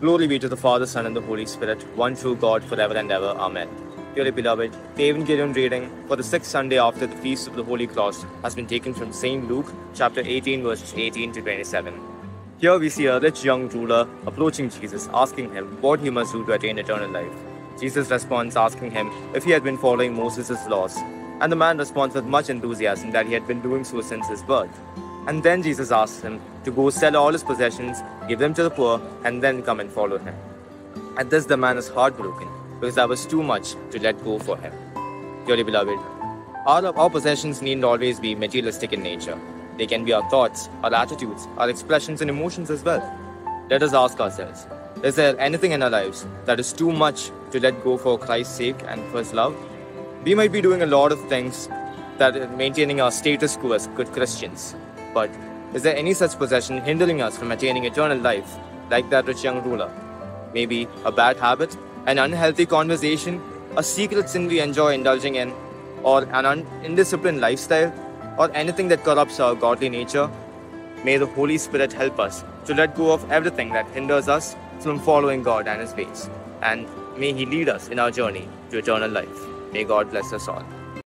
Glory be to the Father, Son, and the Holy Spirit, one true God, forever and ever. Amen. Dearly beloved, the Evangelion reading for the sixth Sunday after the Feast of the Holy Cross has been taken from St. Luke, chapter 18, verses 18 to 27. Here we see a rich young ruler approaching Jesus, asking him what he must do to attain eternal life. Jesus responds, asking him if he had been following Moses' laws. And the man responds with much enthusiasm that he had been doing so since his birth. And then Jesus asks him to go sell all his possessions, give them to the poor, and then come and follow him. At this, the man is heartbroken because that was too much to let go for him. Dearly beloved, our, our possessions needn't always be materialistic in nature. They can be our thoughts, our attitudes, our expressions, and emotions as well. Let us ask ourselves is there anything in our lives that is too much to let go for Christ's sake and for His love? We might be doing a lot of things that are maintaining our status quo as good Christians, but is there any such possession hindering us from attaining eternal life, like that rich young ruler? Maybe a bad habit, an unhealthy conversation, a secret sin we enjoy indulging in, or an un- indisciplined lifestyle, or anything that corrupts our godly nature? May the Holy Spirit help us to let go of everything that hinders us from following God and His ways, and may He lead us in our journey to eternal life. May God bless us all.